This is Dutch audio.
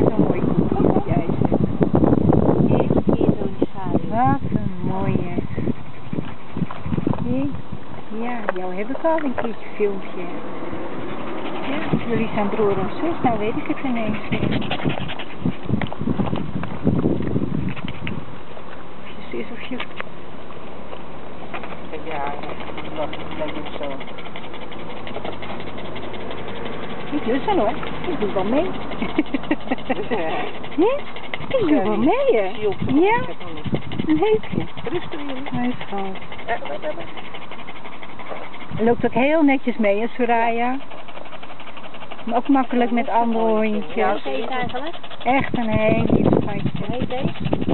En een mooi koekje jij zegt. Hier, in de schaduw. Wat een mooie. Zie? Ja, jou heb ik al een keertje filmpje. Ja, jullie zijn broer en zus, nou weet ik het ineens. Of je zus of je... Ja, dat me zo. Ik lust wel hoor, ik doe wel mee. ja? Ik doe wel mee hè. Ja, een heetje. Rustig in. Hij is groot. Hij loopt ook heel netjes mee, hè, Soraya? Maar ook makkelijk met andere hondjes. Echt een heel lief schatje.